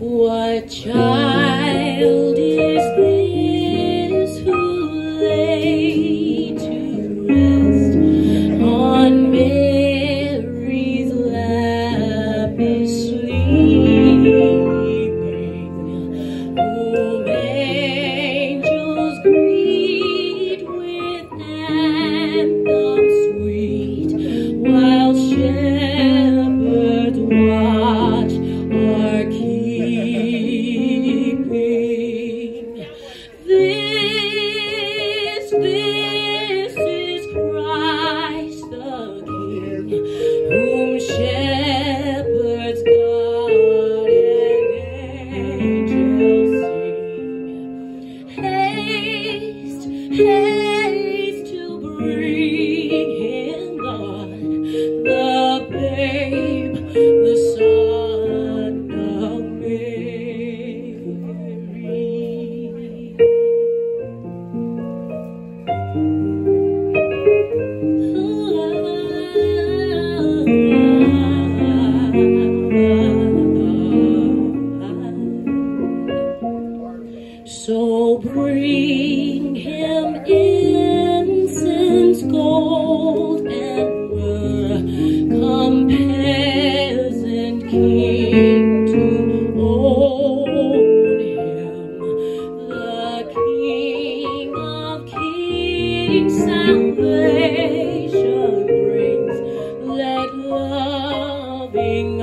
What child is this who lay to rest on Mary's lap is sleeping? Whom angels greet with anthems sweet, Seigneur. So bring him incense, gold, and myrrh. Come, peasant king, to own him, the King of kings. Salvation brings. Let loving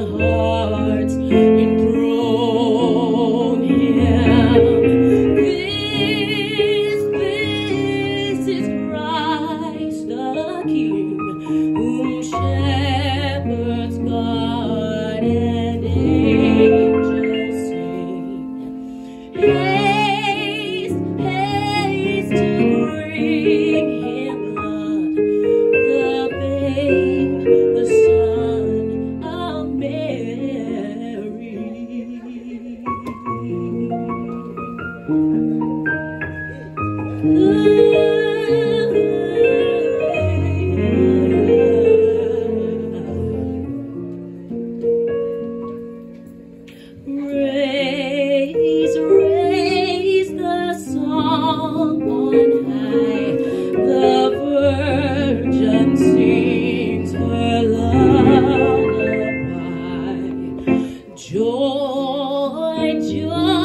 Joy, joy.